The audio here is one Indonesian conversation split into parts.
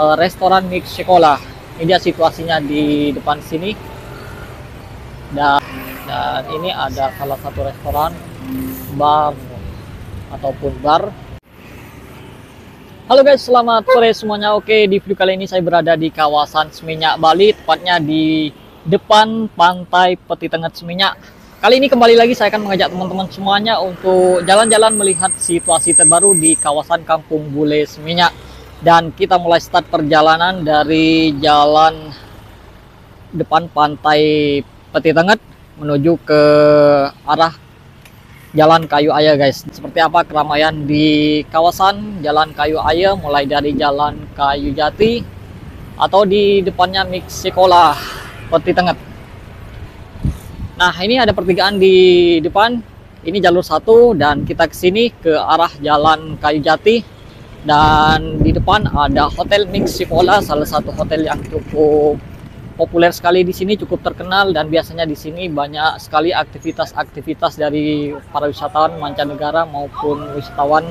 eh, restoran mix sekolah. Ini dia situasinya di depan sini. Dan, dan ini ada salah satu restoran bar ataupun bar. Halo guys, selamat sore semuanya. Oke, di video kali ini saya berada di kawasan Seminyak Bali, tepatnya di depan pantai Peti Tengah Seminyak. Kali ini kembali lagi saya akan mengajak teman-teman semuanya untuk jalan-jalan melihat situasi terbaru di kawasan Kampung Bule Seminyak. Dan kita mulai start perjalanan dari jalan depan pantai Peti Tengah menuju ke arah Jalan Kayu Aya guys. Seperti apa keramaian di kawasan Jalan Kayu Aya mulai dari Jalan Kayu Jati atau di depannya Mix Sekolah Peti Tengah. Nah, ini ada pertigaan di depan. Ini jalur satu dan kita ke sini ke arah Jalan Kayu Jati. Dan di depan ada Hotel Mix Sekolah, salah satu hotel yang cukup populer sekali di sini, cukup terkenal dan biasanya di sini banyak sekali aktivitas-aktivitas dari para wisatawan mancanegara maupun wisatawan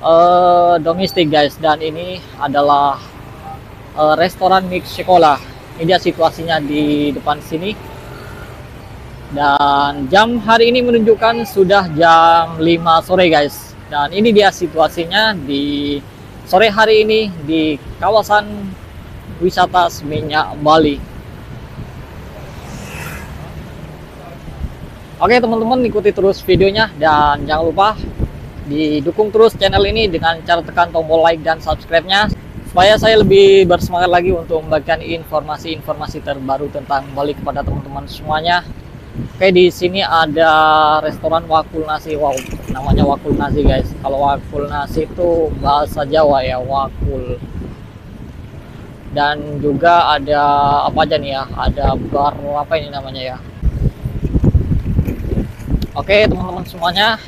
uh, domestik guys. Dan ini adalah uh, restoran Mix Sekolah. Ini dia situasinya di depan sini dan jam hari ini menunjukkan sudah jam 5 sore guys dan ini dia situasinya di sore hari ini di kawasan wisata Seminyak Bali. Oke teman-teman ikuti terus videonya dan jangan lupa didukung terus channel ini dengan cara tekan tombol like dan subscribe-nya supaya saya lebih bersemangat lagi untuk membagikan informasi-informasi terbaru tentang Bali kepada teman-teman semuanya. Oke di sini ada restoran Wakul Nasi. Wow, namanya Wakul Nasi guys. Kalau Wakul Nasi itu bahasa Jawa ya Wakul. Dan juga ada apa aja nih ya? Ada bar apa ini namanya ya? Oke teman-teman semuanya,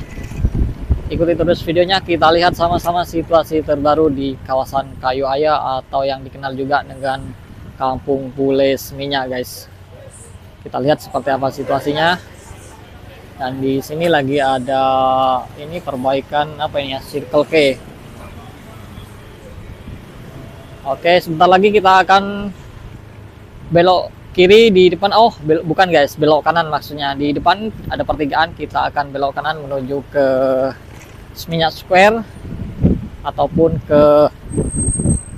ikuti terus videonya. Kita lihat sama-sama situasi terbaru di kawasan Kayu Aya atau yang dikenal juga dengan Kampung Pules Minyak guys kita lihat seperti apa situasinya dan di sini lagi ada ini perbaikan apa ini ya Circle K. Oke sebentar lagi kita akan belok kiri di depan. Oh belok, bukan guys belok kanan maksudnya. Di depan ada pertigaan kita akan belok kanan menuju ke Seminyak Square ataupun ke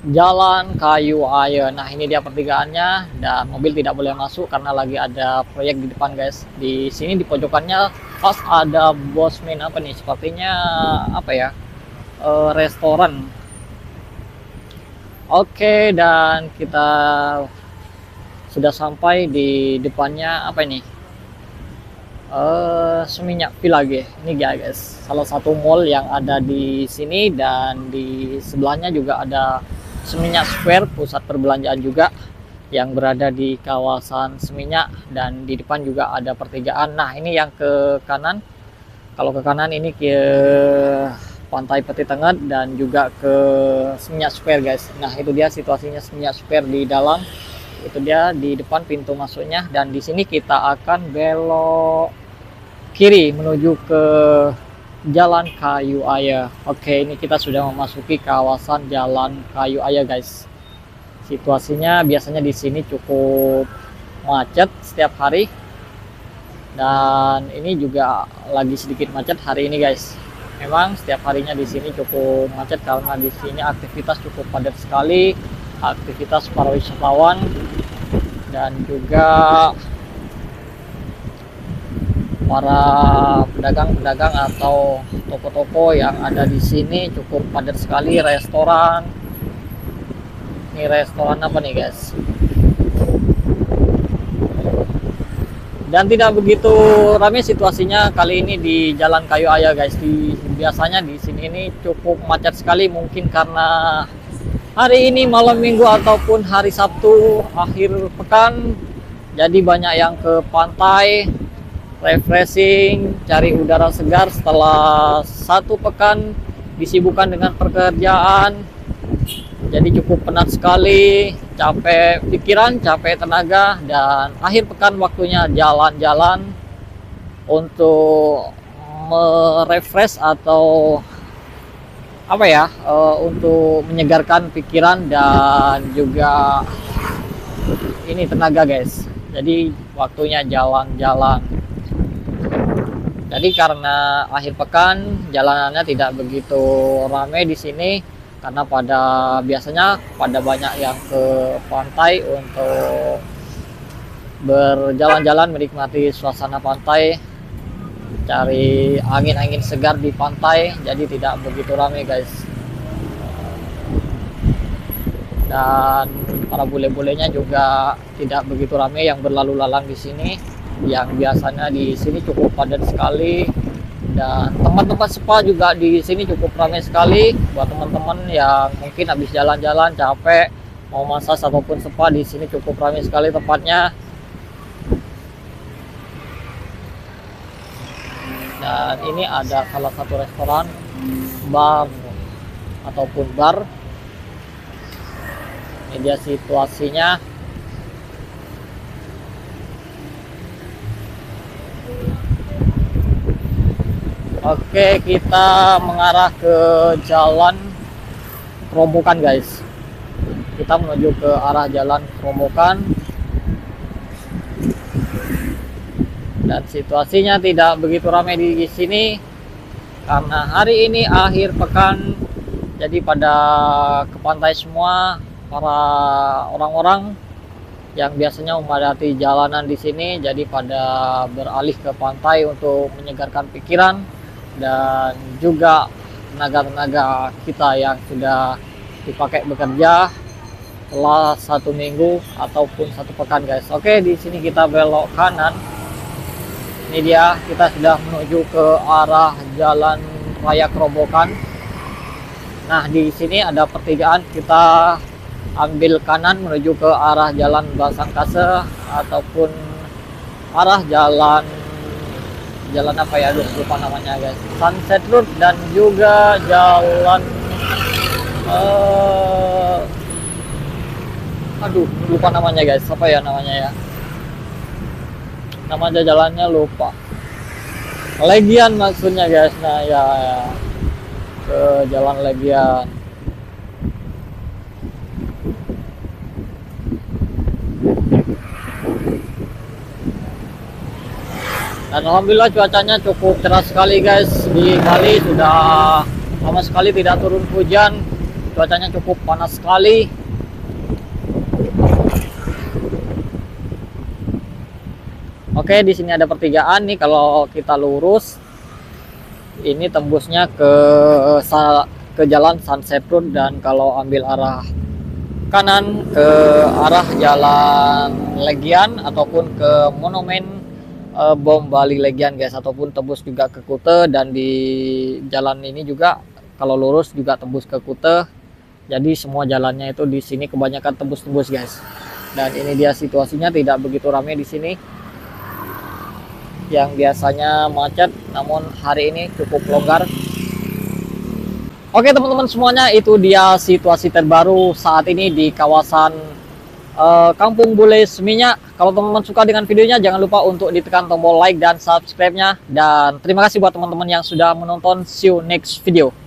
Jalan Kayu Ayo. Nah, ini dia pertigaannya dan mobil tidak boleh masuk karena lagi ada proyek di depan, guys. Di sini di pojokannya pas ada bosman apa nih? Sepertinya apa ya? E, restoran. Oke, dan kita sudah sampai di depannya apa ini? Uh, Seminyak Village. Ini guys, salah satu mall yang ada di sini dan di sebelahnya juga ada Seminyak Square, pusat perbelanjaan juga yang berada di kawasan Seminyak dan di depan juga ada pertigaan. Nah, ini yang ke kanan. Kalau ke kanan ini ke Pantai Peti Tengah dan juga ke Seminyak Square, guys. Nah, itu dia situasinya Seminyak Square di dalam. Itu dia di depan pintu masuknya dan di sini kita akan belok kiri menuju ke Jalan Kayu Aya. Oke, ini kita sudah memasuki kawasan Jalan Kayu Aya, guys. Situasinya biasanya di sini cukup macet setiap hari. Dan ini juga lagi sedikit macet hari ini, guys. Memang setiap harinya di sini cukup macet karena di sini aktivitas cukup padat sekali, aktivitas para wisatawan dan juga para pedagang-pedagang atau toko-toko yang ada di sini cukup padat sekali restoran. Ini restoran apa nih guys? Dan tidak begitu ramai situasinya kali ini di Jalan Kayu Aya guys. Di biasanya di sini ini cukup macet sekali mungkin karena hari ini malam minggu ataupun hari Sabtu akhir pekan. Jadi banyak yang ke pantai refreshing, cari udara segar setelah satu pekan disibukkan dengan pekerjaan. Jadi cukup penat sekali, capek pikiran, capek tenaga, dan akhir pekan waktunya jalan-jalan untuk merefresh atau apa ya uh, untuk menyegarkan pikiran dan juga ini tenaga guys jadi waktunya jalan-jalan jadi karena akhir pekan jalanannya tidak begitu ramai di sini karena pada biasanya pada banyak yang ke pantai untuk berjalan-jalan menikmati suasana pantai cari angin-angin segar di pantai jadi tidak begitu ramai guys. Dan para bule-bulenya juga tidak begitu ramai yang berlalu lalang di sini yang biasanya di sini cukup padat sekali. Dan tempat-tempat spa juga di sini cukup ramai sekali. Buat teman-teman yang mungkin habis jalan-jalan capek mau massage ataupun spa di sini cukup ramai sekali tempatnya. Dan ini ada salah satu restoran bar ataupun bar. Ini dia situasinya Oke kita mengarah ke jalan Romokan guys. Kita menuju ke arah jalan Romokan. Dan situasinya tidak begitu ramai di sini karena hari ini akhir pekan. Jadi pada ke pantai semua para orang-orang yang biasanya memadati jalanan di sini jadi pada beralih ke pantai untuk menyegarkan pikiran dan juga tenaga-tenaga kita yang sudah dipakai bekerja setelah satu minggu ataupun satu pekan guys. Oke di sini kita belok kanan. Ini dia kita sudah menuju ke arah jalan raya Kerobokan. Nah di sini ada pertigaan. Kita ambil kanan menuju ke arah jalan Basangkase ataupun arah jalan jalan apa ya? Aduh lupa namanya guys. Sunset Road dan juga jalan uh, aduh lupa namanya guys. Apa ya namanya ya? Nama jalannya lupa. Legian maksudnya guys. Nah ya, ya. ke jalan Legian dan alhamdulillah cuacanya cukup cerah sekali guys. Di Bali sudah sama sekali tidak turun hujan. Cuacanya cukup panas sekali. Oke, di sini ada pertigaan nih. Kalau kita lurus ini tembusnya ke ke jalan Sunset Road dan kalau ambil arah kanan ke arah jalan Legian ataupun ke monumen uh, bom Bali Legian guys ataupun tembus juga ke Kute dan di jalan ini juga kalau lurus juga tembus ke Kute. Jadi semua jalannya itu di sini kebanyakan tembus-tembus guys. Dan ini dia situasinya tidak begitu ramai di sini yang biasanya macet namun hari ini cukup longgar Oke teman-teman semuanya itu dia situasi terbaru saat ini di kawasan uh, Kampung Bule Seminyak. Kalau teman-teman suka dengan videonya jangan lupa untuk ditekan tombol like dan subscribe-nya. Dan terima kasih buat teman-teman yang sudah menonton. See you next video